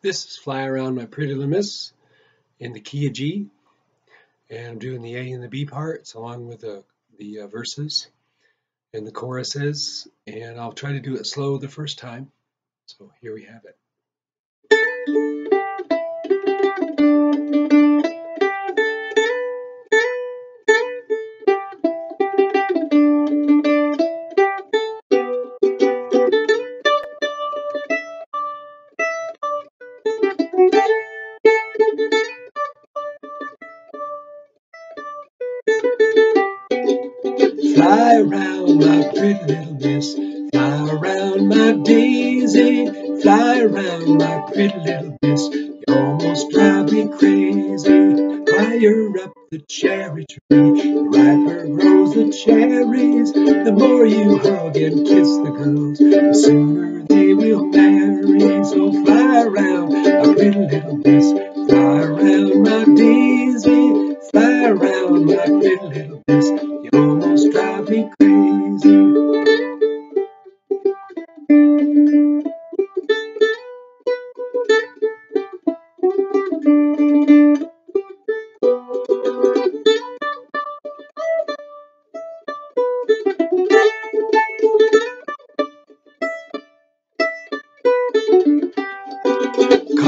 This is Fly Around My Pretty Little Miss in the key of G. And I'm doing the A and the B parts along with the, the uh, verses and the choruses. And I'll try to do it slow the first time. So here we have it. Fly around my pretty little miss, fly around my daisy, fly around my pretty little miss. You almost drive me crazy. Higher up the cherry tree, the riper grows the cherries. The more you hug and kiss the girls, the sooner they will marry. So fly around my pretty little miss,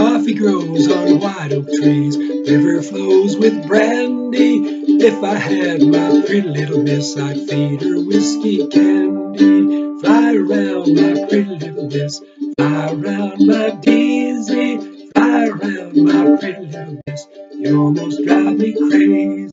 Coffee grows on white oak trees, river flows with brandy. If I had my pretty little miss, I'd feed her whiskey candy. Fly around my pretty little miss, fly around my daisy, fly around my pretty little miss. You almost drive me crazy.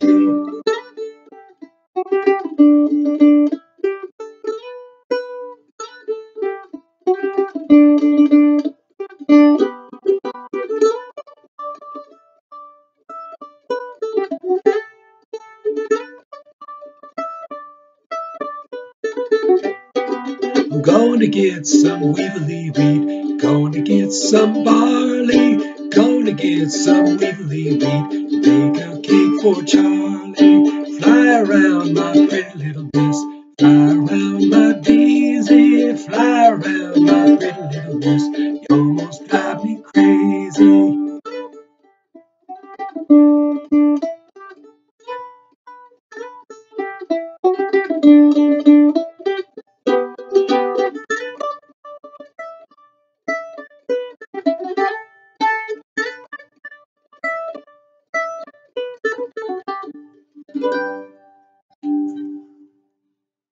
To get some weevily wheat, to get some barley, to get some weevily wheat, bake a cake for Charlie. Fly around my pretty little miss, fly around my daisy, fly around my pretty little miss.